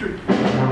Three.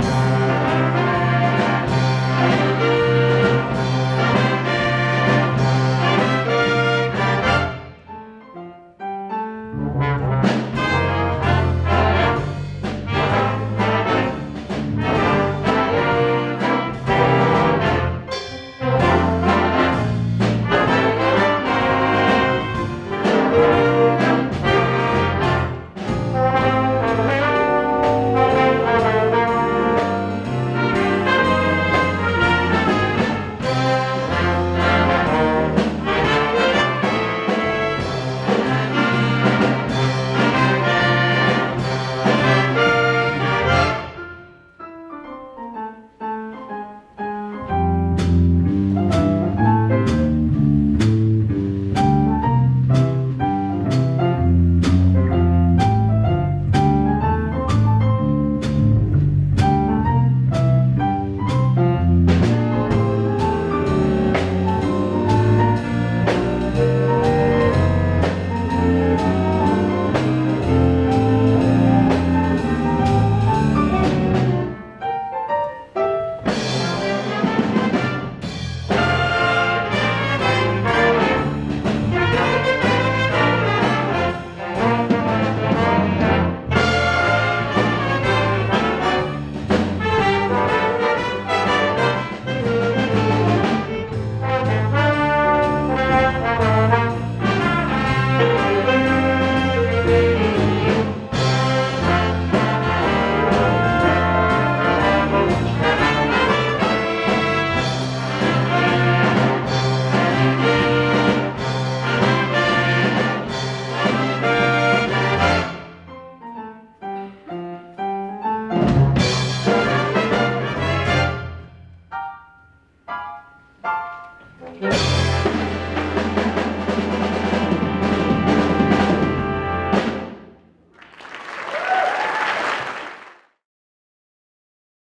Thank